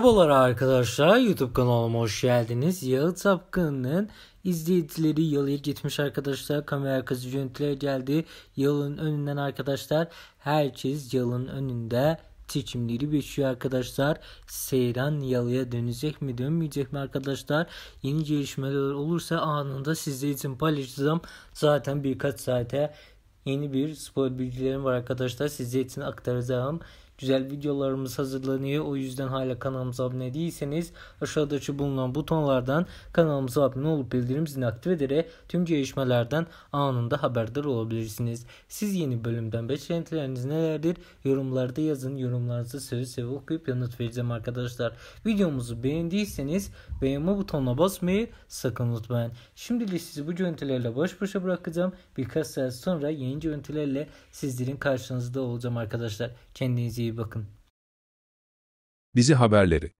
Merhabalar arkadaşlar YouTube kanalıma hoş geldiniz. Yalı Tapkın'ın izleyicileri yalıya gitmiş arkadaşlar. Kamera arkası görüntüler geldi. Yalın önünden arkadaşlar. Herkes yalın önünde seçimleri bekliyor arkadaşlar. Seyran yalıya dönecek mi dönmeyecek mi arkadaşlar? Yeni gelişmeler olursa anında sizler için paylaşacağım. Zaten birkaç saate yeni bir spor bilgilerim var arkadaşlar. Sizler için aktaracağım. Güzel videolarımız hazırlanıyor. O yüzden hala kanalımıza abone değilseniz aşağıdaki bulunan butonlardan kanalımıza abone olup bildirim zilini aktif ederek tüm gelişmelerden anında haberdar olabilirsiniz. Siz yeni bölümden beklentileriniz nelerdir? Yorumlarda yazın. Yorumlarınızı seve seve okuyup yanıt vereceğim arkadaşlar. Videomuzu beğendiyseniz beğenme butonuna basmayı sakın unutmayın. Şimdilik sizi bu görüntülerle baş başa bırakacağım. Birkaç saat sonra yeni görüntülerle sizlerin karşınızda olacağım arkadaşlar. Kendinize iyi bakın. Dizi haberleri